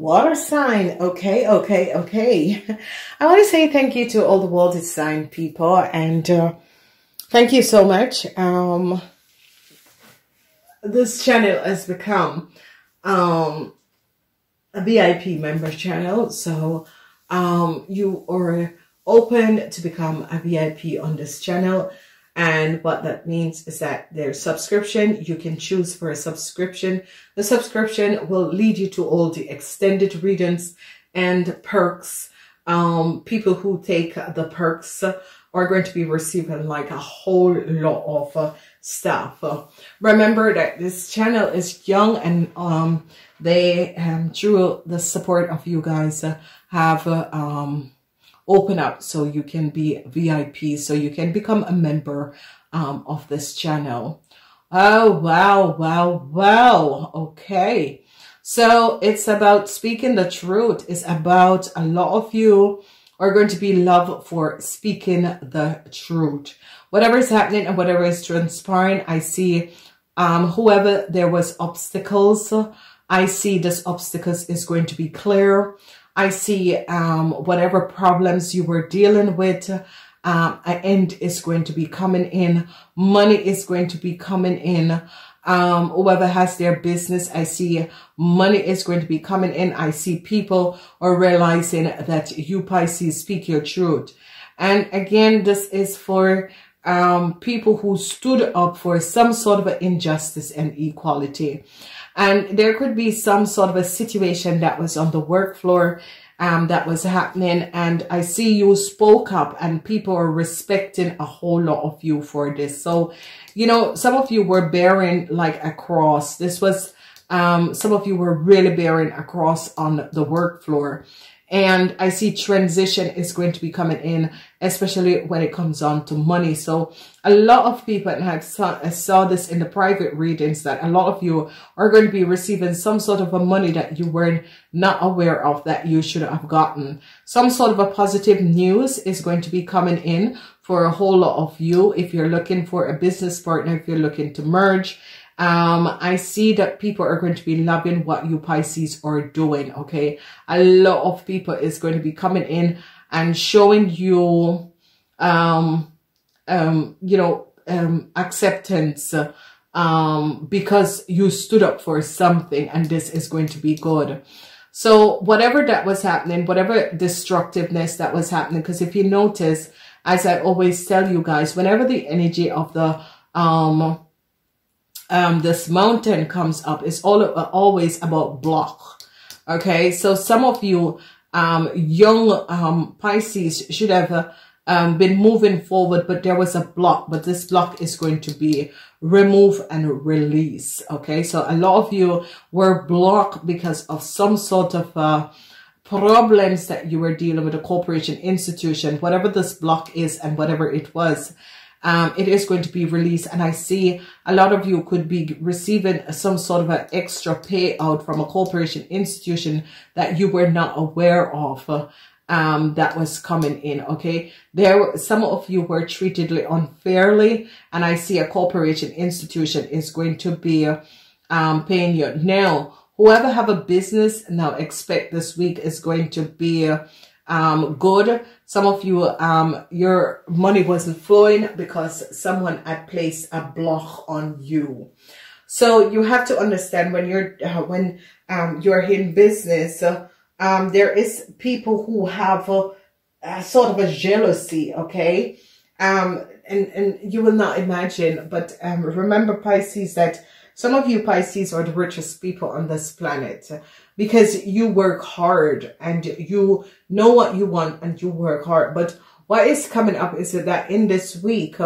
Water sign. Okay, okay, okay. I want to say thank you to all the water sign people and uh, thank you so much. Um, this channel has become um, a VIP member channel. So um, you are open to become a VIP on this channel. And what that means is that there's subscription. You can choose for a subscription. The subscription will lead you to all the extended readings and perks. Um, people who take the perks are going to be receiving like a whole lot of uh, stuff. Uh, remember that this channel is young and um, they, um, through the support of you guys, uh, have um, open up so you can be VIP, so you can become a member um, of this channel. Oh, wow, wow, wow. Okay. So it's about speaking the truth. It's about a lot of you are going to be loved for speaking the truth. Whatever is happening and whatever is transpiring, I see um, whoever there was obstacles, I see this obstacles is going to be clear. I see um, whatever problems you were dealing with, um, an end is going to be coming in. Money is going to be coming in. Um, whoever has their business, I see money is going to be coming in. I see people are realizing that you Pisces speak your truth. And again, this is for um, people who stood up for some sort of injustice and equality. And there could be some sort of a situation that was on the work floor um, that was happening. And I see you spoke up and people are respecting a whole lot of you for this. So, you know, some of you were bearing like a cross. This was, um, some of you were really bearing a cross on the work floor. And I see transition is going to be coming in, especially when it comes on to money. So a lot of people, and I saw, I saw this in the private readings, that a lot of you are going to be receiving some sort of a money that you were not not aware of that you should have gotten. Some sort of a positive news is going to be coming in for a whole lot of you. If you're looking for a business partner, if you're looking to merge, um, I see that people are going to be loving what you Pisces are doing. Okay. A lot of people is going to be coming in and showing you, um, um, you know, um, acceptance, um, because you stood up for something and this is going to be good. So whatever that was happening, whatever destructiveness that was happening, because if you notice, as I always tell you guys, whenever the energy of the, um, um, this mountain comes up, it's all uh, always about block. Okay, so some of you um, young um, Pisces should have uh, been moving forward, but there was a block, but this block is going to be remove and release. Okay, so a lot of you were blocked because of some sort of uh, problems that you were dealing with a corporation institution, whatever this block is and whatever it was um, it is going to be released. And I see a lot of you could be receiving some sort of an extra payout from a corporation institution that you were not aware of. um, that was coming in. Okay. There, some of you were treated unfairly and I see a corporation institution is going to be, um, paying you. Now, whoever have a business now expect this week is going to be, um, good. Some of you, um, your money wasn't flowing because someone had placed a block on you. So you have to understand when you're, uh, when, um, you're in business, uh, um, there is people who have a, a sort of a jealousy, okay? Um, and, and you will not imagine, but, um, remember Pisces that some of you Pisces are the richest people on this planet because you work hard and you know what you want and you work hard. But what is coming up is that in this week,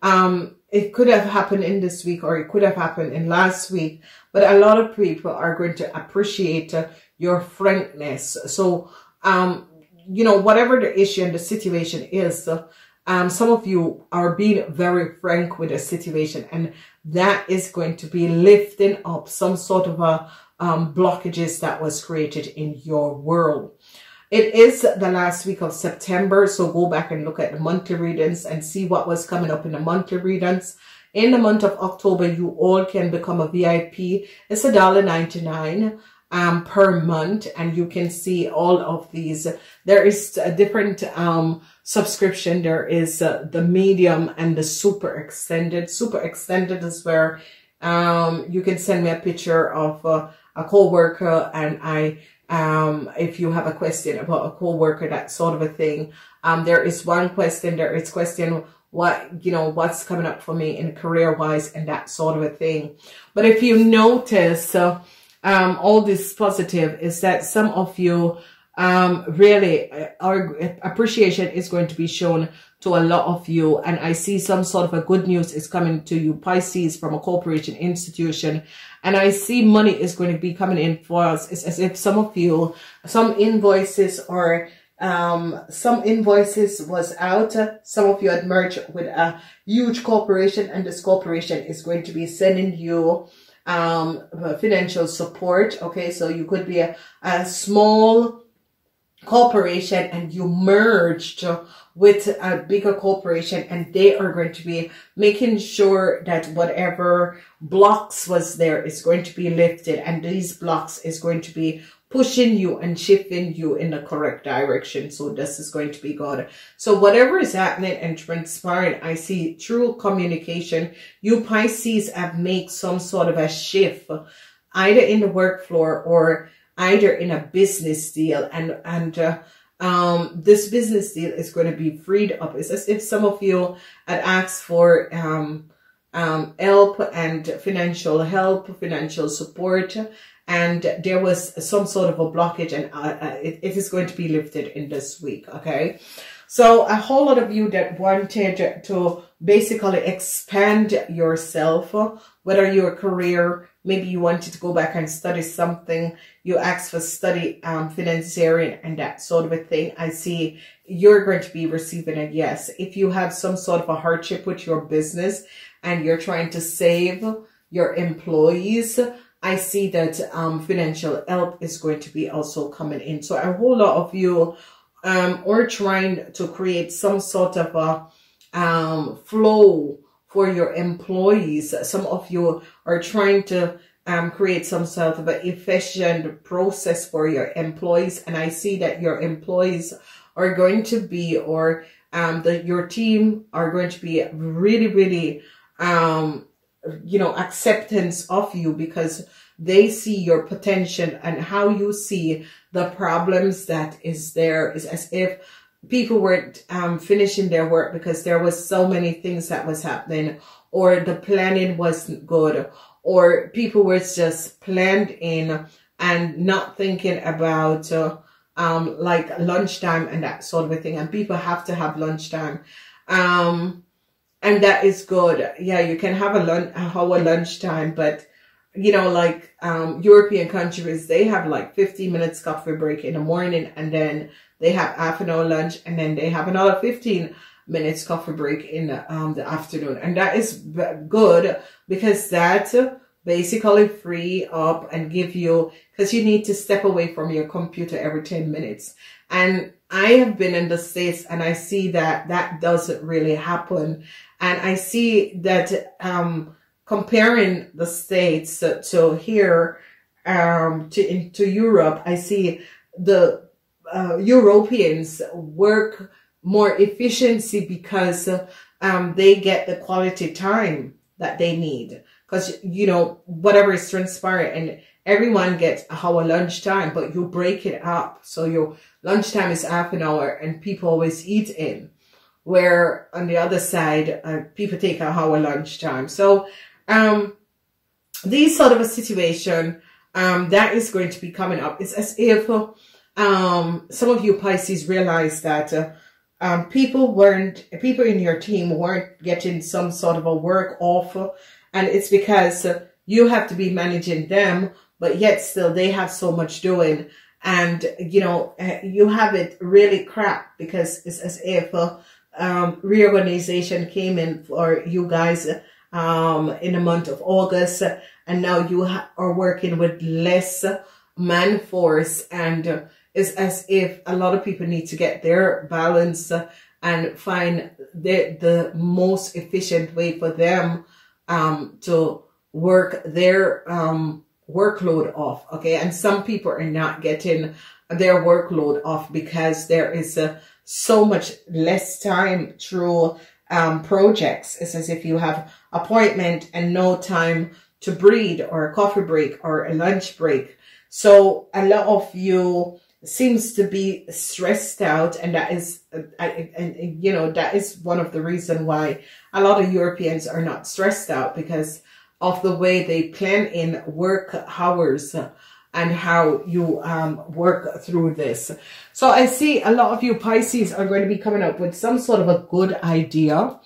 um, it could have happened in this week or it could have happened in last week, but a lot of people are going to appreciate uh, your frankness. So, um, you know, whatever the issue and the situation is, uh, um, some of you are being very frank with a situation and that is going to be lifting up some sort of a um, blockages that was created in your world. It is the last week of September, so go back and look at the monthly readings and see what was coming up in the monthly readings. In the month of October, you all can become a VIP. It's a dollar ninety nine. Um, per month and you can see all of these. There is a different um, subscription. There is uh, the medium and the super extended. Super extended is where um, you can send me a picture of uh, a co-worker and I um, if you have a question about a co-worker, that sort of a thing. Um, there is one question, there is question what, you know, what's coming up for me in career wise and that sort of a thing. But if you notice, uh, um, all this positive is that some of you, um, really, uh, our appreciation is going to be shown to a lot of you. And I see some sort of a good news is coming to you, Pisces, from a corporation institution. And I see money is going to be coming in for us. It's as if some of you, some invoices or um, some invoices was out. Some of you had merged with a huge corporation and this corporation is going to be sending you um, financial support. Okay, so you could be a, a small corporation and you merged with a bigger corporation and they are going to be making sure that whatever blocks was there is going to be lifted and these blocks is going to be pushing you and shifting you in the correct direction. So this is going to be good. So whatever is happening and transpiring, I see through communication, you Pisces have made some sort of a shift either in the work floor or either in a business deal and, and, uh, um, this business deal is going to be freed up. It's as if some of you had asked for, um, um, help and financial help, financial support, and there was some sort of a blockage and uh, uh, it, it is going to be lifted in this week. Okay. So a whole lot of you that wanted to basically expand yourself, whether your career, maybe you wanted to go back and study something, you asked for study um, financiering and that sort of a thing. I see you're going to be receiving a yes. If you have some sort of a hardship with your business and you're trying to save your employees, I see that um, financial help is going to be also coming in. So a whole lot of you um, are trying to create some sort of a um, flow for your employees. Some of you are trying to um, create some sort of an efficient process for your employees. And I see that your employees are going to be, or um, that your team are going to be really, really um, you know, acceptance of you because they see your potential and how you see the problems that is there is as if people weren't um, finishing their work because there was so many things that was happening or the planning wasn't good or people were just planned in and not thinking about uh, um, like lunchtime and that sort of thing and people have to have lunchtime um, and that is good. Yeah, you can have a lunch, a hour lunchtime, but you know, like um, European countries, they have like 15 minutes coffee break in the morning, and then they have half an hour lunch, and then they have another 15 minutes coffee break in the, um, the afternoon, and that is good because that basically free up and give you because you need to step away from your computer every 10 minutes and I have been in the States and I see that that doesn't really happen. And I see that, um, comparing the States to, to here, um, to, in, to Europe, I see the, uh, Europeans work more efficiency because, um, they get the quality time that they need. Cause, you know, whatever is transpiring and everyone gets a hour lunchtime, but you break it up. So your lunchtime is half an hour and people always eat in. Where on the other side, uh, people take a hour lunchtime. So, um, these sort of a situation, um, that is going to be coming up. It's as if, um, some of you Pisces realize that, uh, um, people weren't, people in your team weren't getting some sort of a work offer. And it's because uh, you have to be managing them but yet still they have so much doing. And, you know, uh, you have it really crap because it's as if uh, um, reorganization came in for you guys um, in the month of August. And now you are working with less man force and it's as if a lot of people need to get their balance and find the, the most efficient way for them um, to work their um, workload off. Okay. And some people are not getting their workload off because there is uh, so much less time through um, projects. It's as if you have appointment and no time to breathe or a coffee break or a lunch break. So a lot of you seems to be stressed out and that is and you know that is one of the reason why a lot of Europeans are not stressed out because of the way they plan in work hours and how you um, work through this. So I see a lot of you Pisces are going to be coming up with some sort of a good idea.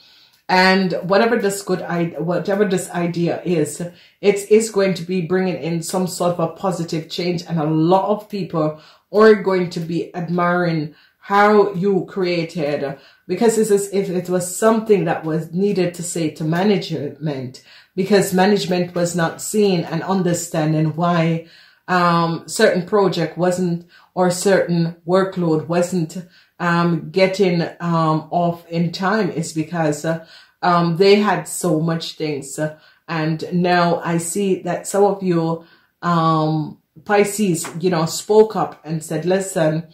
And whatever this good idea, whatever this idea is, it is going to be bringing in some sort of a positive change. And a lot of people are going to be admiring how you created because this is if it was something that was needed to say to management because management was not seeing and understanding why um, certain project wasn't or certain workload wasn't um, getting um, off in time is because uh, um, they had so much things. And now I see that some of you um, Pisces, you know, spoke up and said, listen,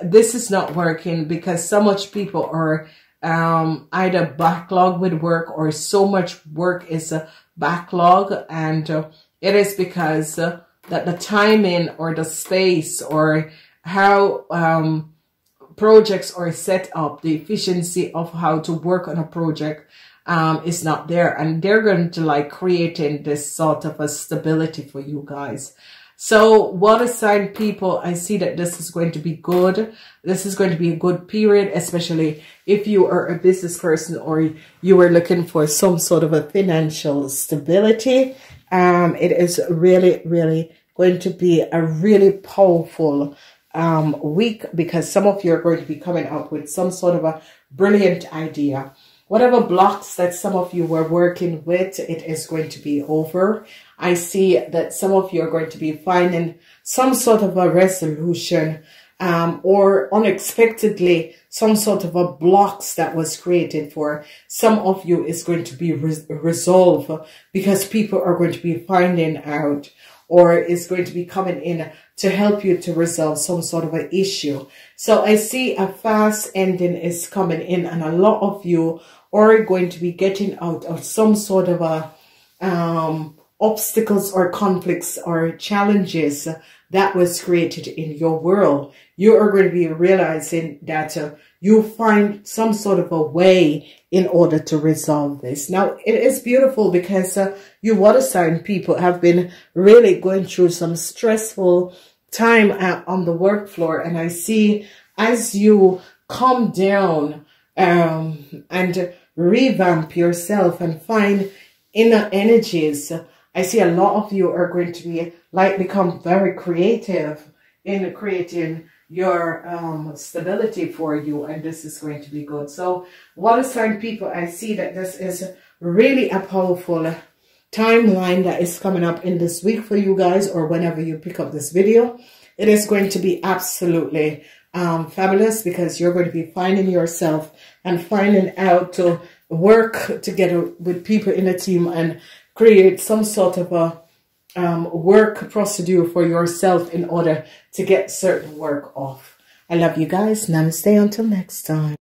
this is not working because so much people are um, either backlog with work or so much work is a backlog. And uh, it is because uh, that the timing or the space or how um, projects are set up, the efficiency of how to work on a project um, is not there. And they're going to like creating this sort of a stability for you guys. So water sign people, I see that this is going to be good. This is going to be a good period, especially if you are a business person or you are looking for some sort of a financial stability. Um, it is really, really going to be a really powerful um, week because some of you are going to be coming up with some sort of a brilliant idea. Whatever blocks that some of you were working with, it is going to be over. I see that some of you are going to be finding some sort of a resolution um, or unexpectedly some sort of a blocks that was created for some of you is going to be re resolved because people are going to be finding out or is going to be coming in to help you to resolve some sort of an issue. So I see a fast ending is coming in and a lot of you are going to be getting out of some sort of a um, obstacles or conflicts or challenges that was created in your world. You are going to be realizing that uh, you find some sort of a way in order to resolve this. Now, it is beautiful because uh, you water sign people have been really going through some stressful time on the work floor. And I see as you calm down um, and revamp yourself and find inner energies, I see a lot of you are going to be like become very creative in creating your um, stability for you and this is going to be good. So water sign people, I see that this is really a powerful timeline that is coming up in this week for you guys or whenever you pick up this video. It is going to be absolutely um, fabulous because you're going to be finding yourself and finding out to work together with people in a team and create some sort of a um, work procedure for yourself in order to get certain work off. I love you guys. Namaste until next time.